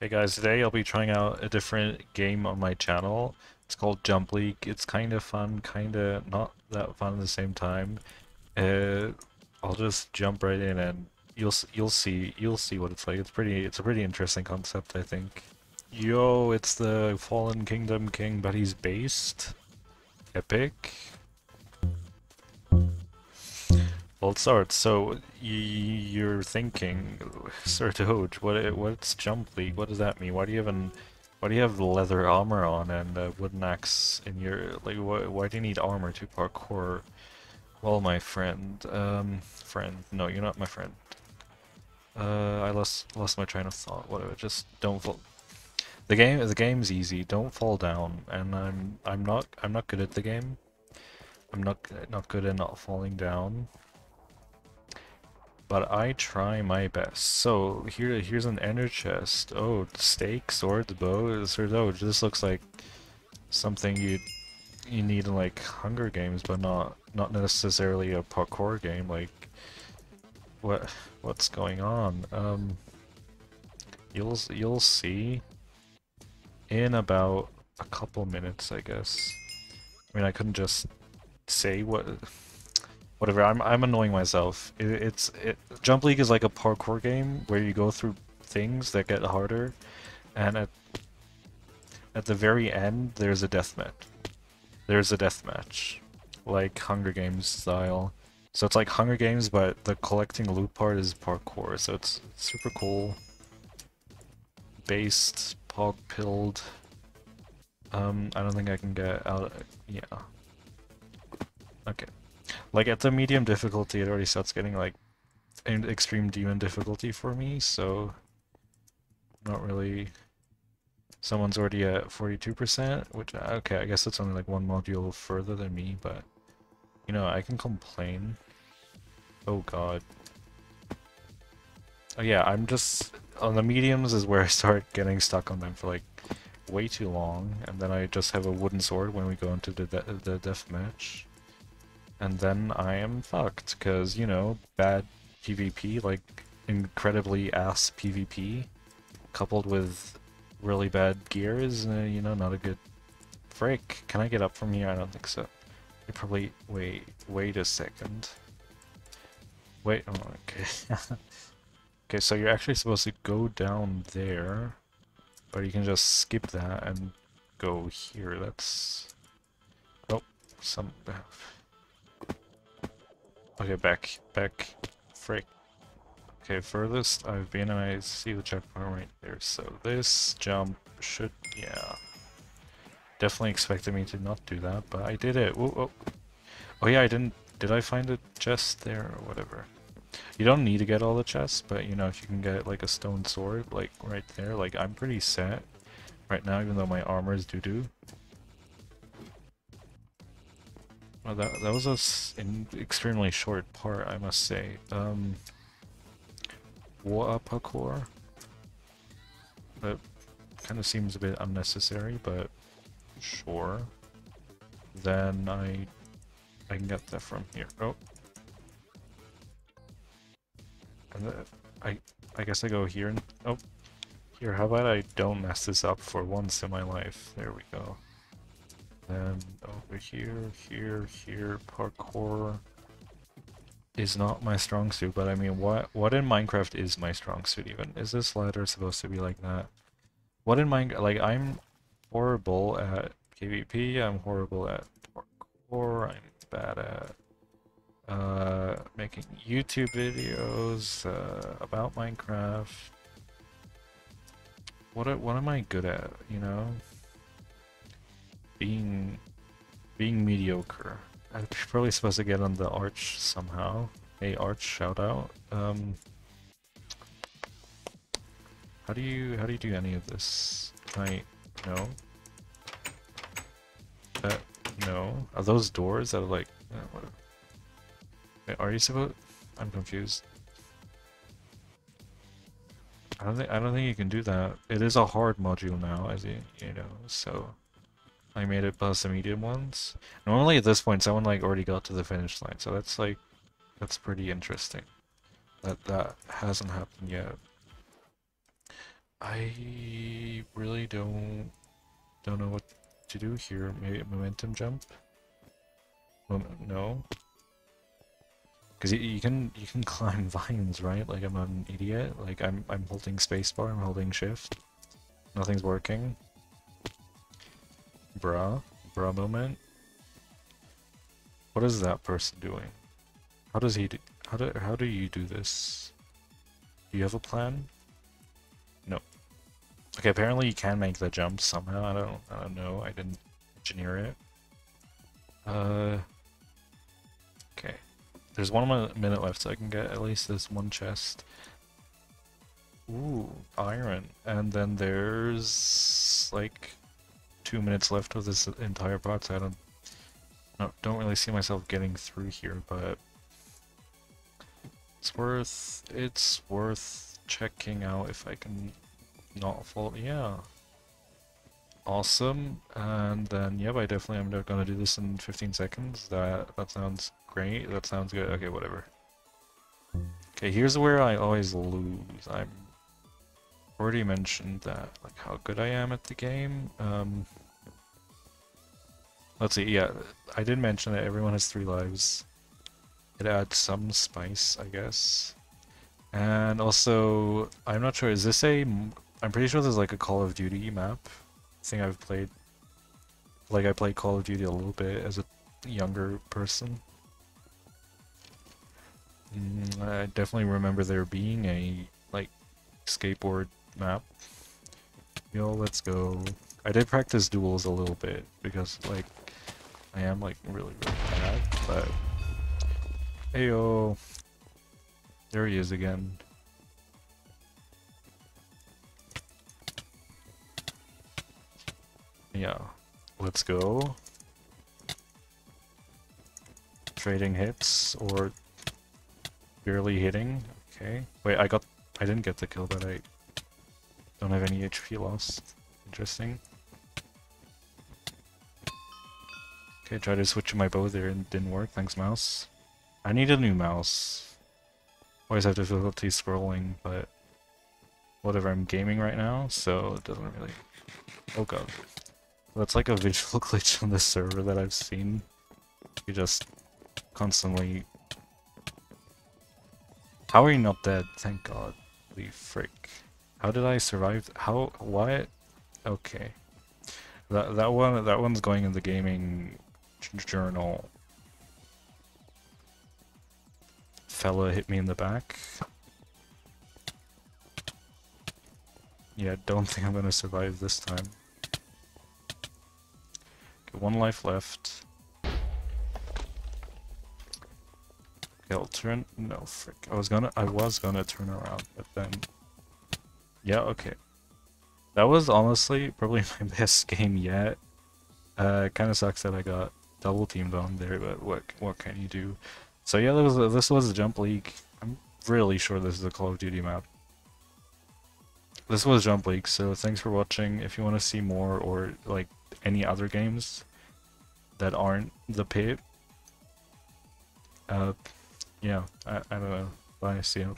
Hey guys, today I'll be trying out a different game on my channel. It's called Jump League. It's kind of fun, kind of not that fun at the same time. Uh, I'll just jump right in and you'll you'll see you'll see what it's like. It's pretty it's a pretty interesting concept, I think. Yo, it's the Fallen Kingdom King, but he's based. Epic. Well, it starts. So you're thinking, Sir Doge, what what's Jump League? What does that mean? Why do you have an why do you have leather armor on and a wooden axe in your like? Why, why do you need armor to parkour? Well, my friend, um, friend, no, you're not my friend. Uh, I lost lost my train of thought. Whatever, just don't fall. The game the game's easy. Don't fall down. And I'm I'm not I'm not good at the game. I'm not not good at not falling down but I try my best. So here, here's an ender chest. Oh, steak, sword, bow. Oh, this looks like something you you need in like Hunger Games, but not not necessarily a parkour game. Like, what what's going on? Um, you'll you'll see in about a couple minutes, I guess. I mean, I couldn't just say what whatever. I'm I'm annoying myself. It, it's it, Jump League is like a parkour game where you go through things that get harder, and at at the very end there's a death match. There's a death match, like Hunger Games style. So it's like Hunger Games, but the collecting loot part is parkour. So it's super cool. Based, pog pilled. Um, I don't think I can get out. Yeah. Okay. Like at the medium difficulty, it already starts getting like an extreme demon difficulty for me, so not really. Someone's already at 42%, which, uh, okay, I guess it's only like one module further than me, but, you know, I can complain. Oh god. Oh yeah, I'm just, on the mediums is where I start getting stuck on them for like way too long, and then I just have a wooden sword when we go into the, de the death match and then I am fucked, because, you know, bad PvP, like, incredibly ass PvP, coupled with really bad gear is, uh, you know, not a good... Frick, can I get up from here? I don't think so. You probably... wait, wait a second. Wait, oh, okay. okay, so you're actually supposed to go down there, but you can just skip that and go here, that's... Oh, some... Okay, back, back, frick. Okay, furthest I've been and I see the checkpoint right there, so this jump should, yeah. Definitely expected me to not do that, but I did it. Ooh, oh. oh yeah, I didn't, did I find a chest there or whatever? You don't need to get all the chests, but you know, if you can get like a stone sword, like right there, like I'm pretty set right now, even though my armor is doo-doo. Well, that, that was an extremely short part, I must say. Um, parkour? That kind of seems a bit unnecessary, but sure. Then I I can get that from here. Oh. And the, I I guess I go here and oh here, how about I don't mess this up for once in my life? There we go. Then over here, here, here, parkour is not my strong suit, but I mean, what what in Minecraft is my strong suit even? Is this ladder supposed to be like that? What in Minecraft, like, I'm horrible at PvP, I'm horrible at parkour, I'm bad at uh, making YouTube videos uh, about Minecraft. What, what am I good at, you know? Being being mediocre. I'm probably supposed to get on the arch somehow. Hey arch, shout out. Um, how do you how do you do any of this? I no? Uh, no. Are those doors that are like uh? Wait, are you supposed? I'm confused. I don't think I don't think you can do that. It is a hard module now, as you you know. So I made it past the medium ones. Normally at this point someone like already got to the finish line, so that's like that's pretty interesting. That that hasn't happened yet. I really don't don't know what to do here. Maybe a momentum jump? No. Because you, you can you can climb vines, right? Like I'm an idiot. Like I'm I'm holding spacebar, I'm holding shift. Nothing's working. Bruh. Bruh moment. What is that person doing? How does he do how do how do you do this? Do you have a plan? No. Okay, apparently you can make the jump somehow. I don't I don't know. I didn't engineer it. Uh Okay. There's one minute left, so I can get at least this one chest. Ooh, iron. And then there's like two minutes left of this entire part, so I don't no, don't really see myself getting through here, but it's worth it's worth checking out if I can not fall. Yeah. Awesome. And then yep, I definitely am not gonna do this in 15 seconds. That that sounds great. That sounds good. Okay, whatever. Okay, here's where I always lose. I'm already mentioned that like how good I am at the game. Um Let's see, yeah, I did mention that everyone has three lives. It adds some spice, I guess. And also, I'm not sure, is this a... I'm pretty sure there's like a Call of Duty map. thing I've played. Like I played Call of Duty a little bit as a younger person. Mm, I definitely remember there being a, like, skateboard map. Yo, let's go. I did practice duels a little bit, because, like, I am like really, really bad, but... Heyo! There he is again. Yeah, let's go. Trading hits, or barely hitting. Okay. Wait, I got... I didn't get the kill, but I don't have any HP loss. Interesting. Okay, tried to switch my bow there and didn't work. Thanks, mouse. I need a new mouse. Always have difficulty scrolling, but whatever, I'm gaming right now, so it doesn't really... Oh god. That's like a visual glitch on the server that I've seen. You just constantly... How are you not dead? Thank god. The frick. How did I survive? How? What? Okay. That that one that one's going in the gaming journal. Fella hit me in the back. Yeah, don't think I'm gonna survive this time. Okay, one life left. Okay, I'll turn- no, frick. I was gonna- I was gonna turn around, but then... Yeah, okay. That was honestly probably my best game yet. Uh, kinda sucks that I got double teamed on there, but what what can you do? So yeah, this was, this was a Jump League. I'm really sure this is a Call of Duty map. This was Jump League, so thanks for watching. If you want to see more or like any other games that aren't the pit, uh, yeah, I, I don't know. Bye, see you.